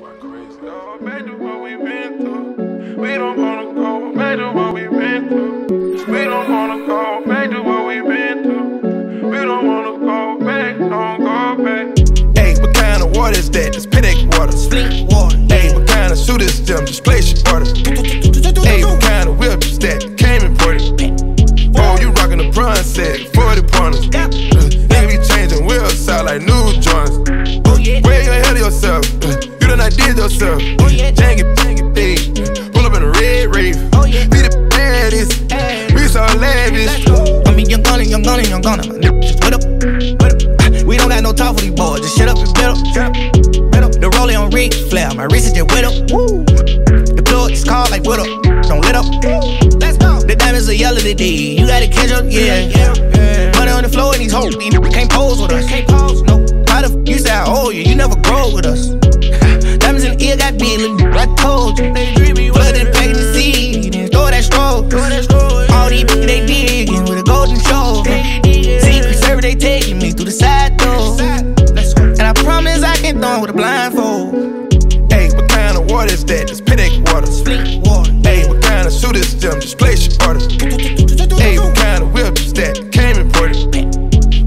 Go what we've been through. We don't wanna go back what we've been through. We don't wanna go back what we've been through. We don't wanna go back, don't go back. Hey, what kind of water is that? It's Patek water. Fleet water. Hey, what kind of suit is them? Just place your order. Hey, what kind of whip is that? Came imported. Oh, you rockin' the bronze set, 40 pointers. Uh, nigga be changing wheels out like new joints. Oh yeah. Where you ahead of yourself? You done not did yourself. Oh yeah. Dang it, dang it, hey. Pull up in a red rave. Oh yeah. Be the baddest. Hey. We so lavish. Let's go. I mean, young gunner, young gunner, young gunner. Just wait up, wait up. We don't got no talk for these boys. Just shut up and bet up, shut up, bet up. The rolling on Ric Flair, my wrist is just wet up. Woo. The plug is called like what up, don't let up. Let's go. The diamonds are yellow today. You gotta catch up, yeah. yeah, yeah. Money on the floor and these hoes, these niggas can't pose with us. Can't of water is that? Water. Fleet water. Hey, what kind of suit is them? Just place your order. Hey, what kind of whip is that? Came imported.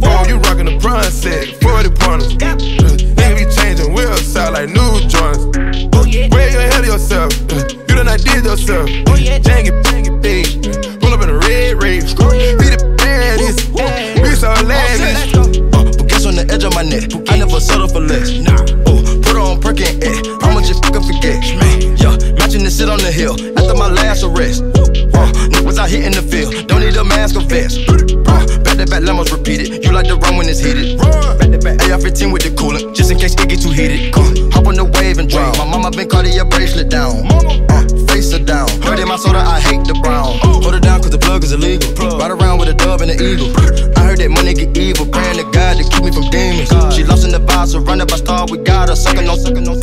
Oh, you rockin' the bronze set, 40 pointers. Nigga be changing wheels out like new joints. Where you ahead of yourself? You done not did yourself. Dang it, dang it, hey. Pull up in a red rave. Be the baddest. We so lavish. Guess on the edge of my neck. I never settle for less. Here in the field, don't need a mask or vest. Uh, back to back lemons repeated. You like to run when it's heated. Back to back AR-15 with the coolant, just in case it get too heated. Uh, hop on the wave and drown. My mama been Cartier bracelet down. Uh, face her down. Heard in my soda, I hate the brown. Hold it down cause the plug is illegal. Ride around with a dove and an eagle. I heard that money get evil. Praying to God to keep me from demons. She lost in the vibe, surrounded by stars. We got her. Suckin' no, suckin' no.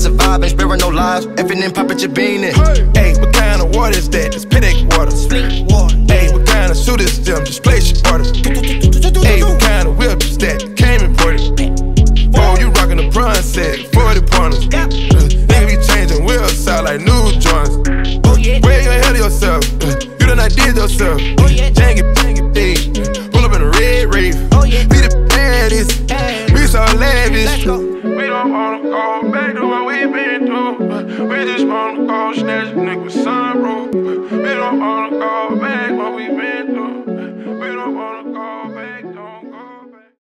Survive, ain't sparing no lives. Effing and poppin' your bean in. Hey, what kind of water is that? It's Patek water. Water. Hey, what kind of suit is them? Just place your order. Hey, what kind of whip is that? Came imported. Oh, you rockin' the bronze set, 40 pointers. Uh, nigga be changing wheels out like new joints. Yeah. Where you ahead of yourself? Uh, you done not did yourself. Been through. We just wanna go snatch a nigga sunroof. We don't wanna go back what we've been